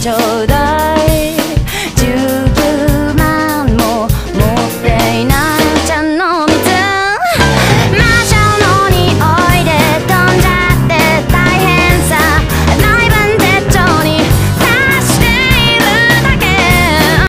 就的